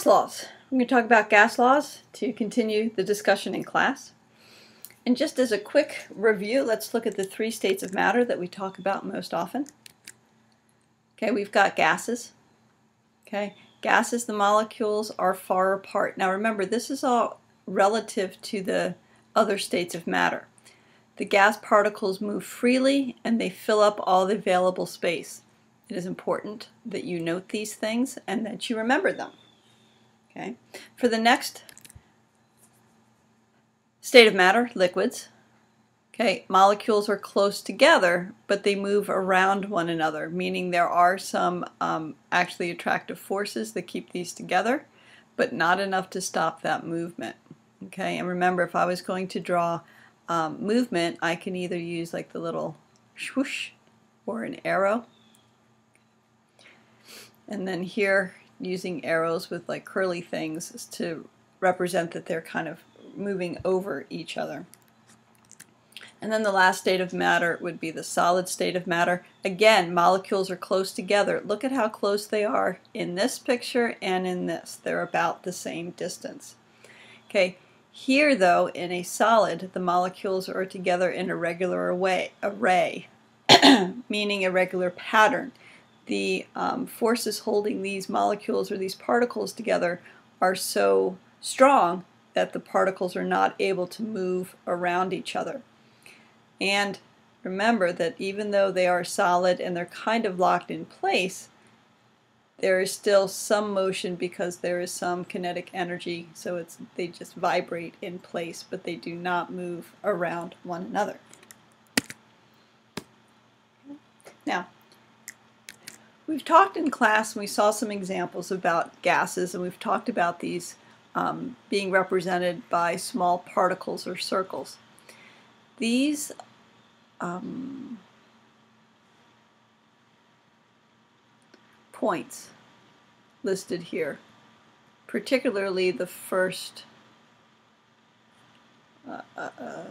gas laws. I'm going to talk about gas laws to continue the discussion in class. And just as a quick review, let's look at the three states of matter that we talk about most often. Okay, we've got gases. Okay, gases, the molecules are far apart. Now remember, this is all relative to the other states of matter. The gas particles move freely and they fill up all the available space. It is important that you note these things and that you remember them. Okay. For the next state of matter, liquids, okay, molecules are close together, but they move around one another, meaning there are some um, actually attractive forces that keep these together, but not enough to stop that movement. Okay, and remember, if I was going to draw um, movement, I can either use like the little swoosh or an arrow. And then here using arrows with like curly things to represent that they're kind of moving over each other. And then the last state of matter would be the solid state of matter. Again, molecules are close together. Look at how close they are in this picture and in this. They're about the same distance. Okay, here though, in a solid, the molecules are together in a regular array, meaning a regular pattern the um, forces holding these molecules or these particles together are so strong that the particles are not able to move around each other. And remember that even though they are solid and they're kind of locked in place, there is still some motion because there is some kinetic energy, so it's they just vibrate in place, but they do not move around one another. Now, We've talked in class and we saw some examples about gases and we've talked about these um, being represented by small particles or circles. These um, points listed here, particularly the first uh, uh, uh,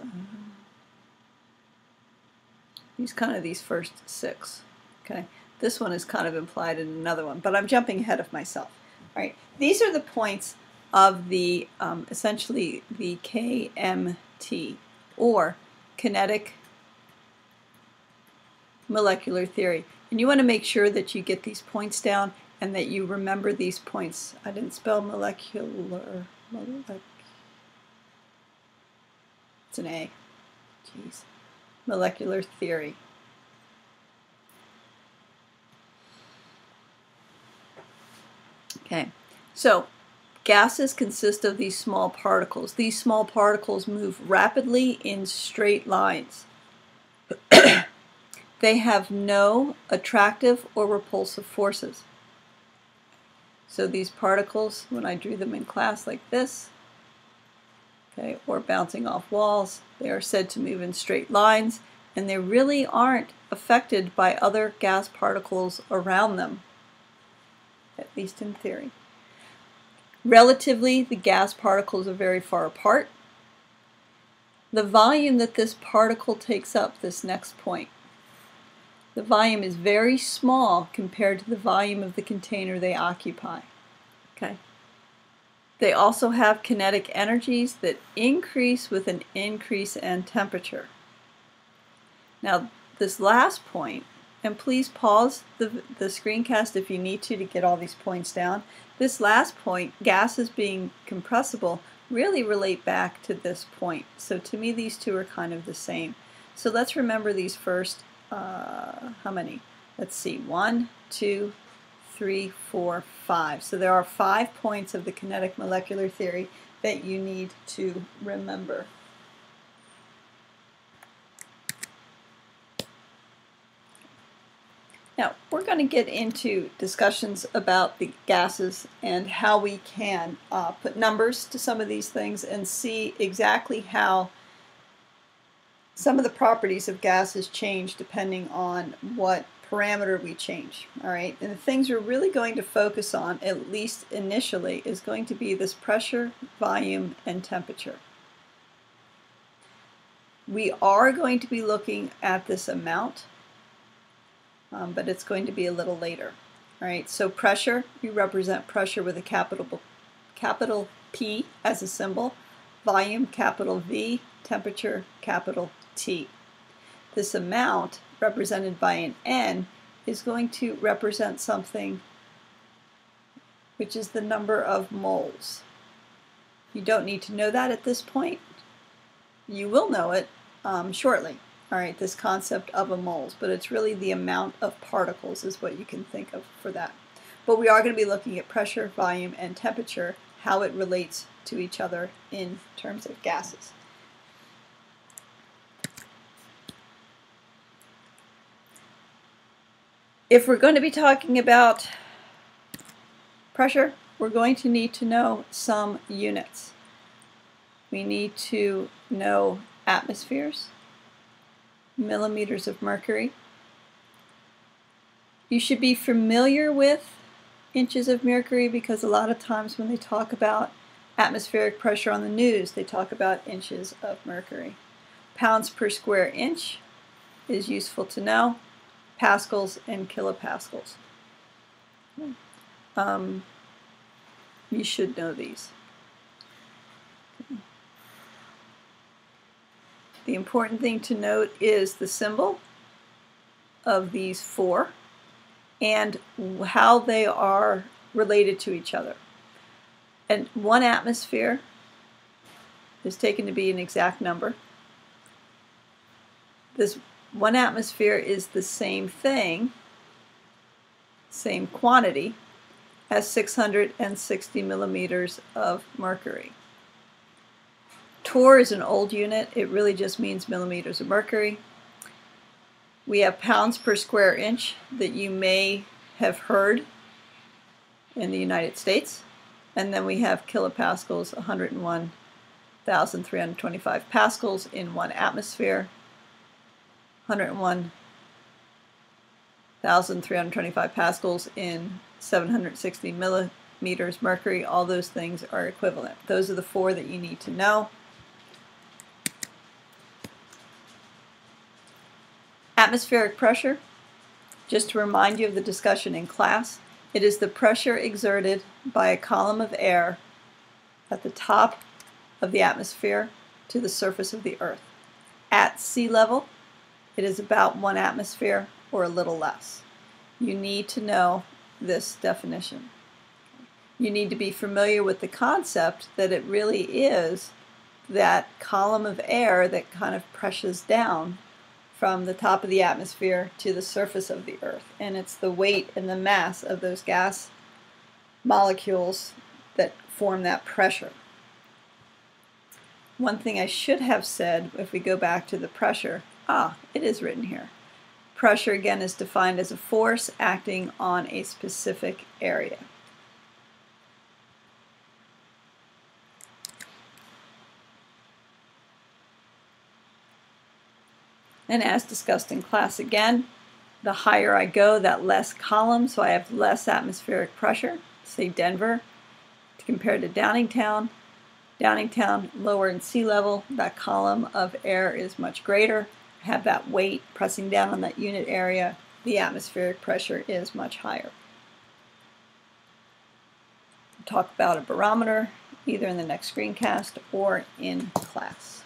these kind of these first six, okay? This one is kind of implied in another one, but I'm jumping ahead of myself. All right, these are the points of the um, essentially the KMT or kinetic molecular theory. And you want to make sure that you get these points down and that you remember these points. I didn't spell molecular. Molec it's an A. Jeez. Molecular theory. Okay, so gases consist of these small particles. These small particles move rapidly in straight lines. they have no attractive or repulsive forces. So these particles, when I drew them in class like this, okay, or bouncing off walls, they are said to move in straight lines, and they really aren't affected by other gas particles around them at least in theory. Relatively, the gas particles are very far apart. The volume that this particle takes up, this next point, the volume is very small compared to the volume of the container they occupy. Okay. They also have kinetic energies that increase with an increase in temperature. Now, this last point and please pause the, the screencast if you need to to get all these points down. This last point, gases being compressible, really relate back to this point. So to me these two are kind of the same. So let's remember these first, uh, how many? Let's see, one, two, three, four, five. So there are five points of the kinetic molecular theory that you need to remember. Now, we're going to get into discussions about the gases and how we can uh, put numbers to some of these things and see exactly how some of the properties of gases change depending on what parameter we change. All right, and the things we're really going to focus on, at least initially, is going to be this pressure, volume, and temperature. We are going to be looking at this amount um, but it's going to be a little later. All right, so pressure, you represent pressure with a capital capital P as a symbol, volume capital V, temperature capital T. This amount, represented by an N, is going to represent something which is the number of moles. You don't need to know that at this point. You will know it um, shortly. All right, this concept of a moles, but it's really the amount of particles is what you can think of for that. But we are going to be looking at pressure, volume, and temperature, how it relates to each other in terms of gases. If we're going to be talking about pressure, we're going to need to know some units. We need to know atmospheres, millimeters of mercury. You should be familiar with inches of mercury because a lot of times when they talk about atmospheric pressure on the news, they talk about inches of mercury. Pounds per square inch is useful to know, pascals and kilopascals. Um, you should know these. The important thing to note is the symbol of these four and how they are related to each other. And one atmosphere is taken to be an exact number. This one atmosphere is the same thing, same quantity, as 660 millimeters of mercury. Torr is an old unit. It really just means millimeters of mercury. We have pounds per square inch that you may have heard in the United States. And then we have kilopascals, 101,325 pascals in one atmosphere, 101,325 pascals in 760 millimeters mercury. All those things are equivalent. Those are the four that you need to know. Atmospheric pressure, just to remind you of the discussion in class, it is the pressure exerted by a column of air at the top of the atmosphere to the surface of the earth. At sea level, it is about one atmosphere or a little less. You need to know this definition. You need to be familiar with the concept that it really is that column of air that kind of presses down from the top of the atmosphere to the surface of the Earth. And it's the weight and the mass of those gas molecules that form that pressure. One thing I should have said, if we go back to the pressure, ah, it is written here. Pressure, again, is defined as a force acting on a specific area. And as discussed in class again, the higher I go, that less column, so I have less atmospheric pressure. Say Denver compared to Downingtown. Downingtown, lower in sea level, that column of air is much greater. Have that weight pressing down on that unit area. The atmospheric pressure is much higher. Talk about a barometer either in the next screencast or in class.